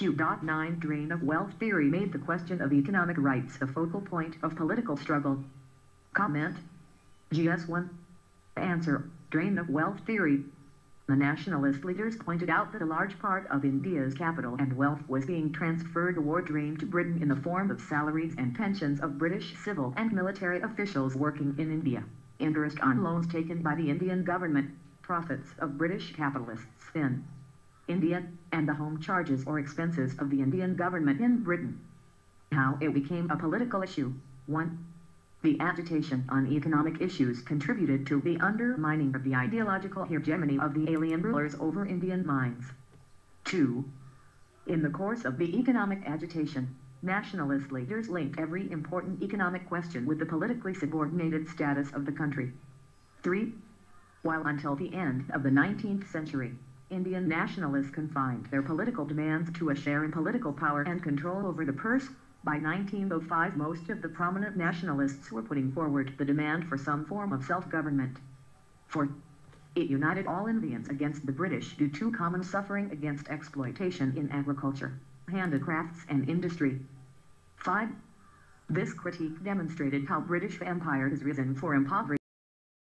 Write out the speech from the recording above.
Q.9 Drain of wealth theory made the question of economic rights the focal point of political struggle. Comment. GS1. Answer. Drain of wealth theory. The nationalist leaders pointed out that a large part of India's capital and wealth was being transferred or drained to Britain in the form of salaries and pensions of British civil and military officials working in India, interest on loans taken by the Indian government, profits of British capitalists in India, and the home charges or expenses of the Indian government in Britain. How it became a political issue. 1. The agitation on economic issues contributed to the undermining of the ideological hegemony of the alien rulers over Indian minds. 2. In the course of the economic agitation, nationalist leaders linked every important economic question with the politically subordinated status of the country. 3. While until the end of the 19th century, Indian nationalists confined their political demands to a share in political power and control over the purse. By 1905 most of the prominent nationalists were putting forward the demand for some form of self-government. For It united all Indians against the British due to common suffering against exploitation in agriculture, handicrafts and industry. 5. This critique demonstrated how British Empire has risen for impoverished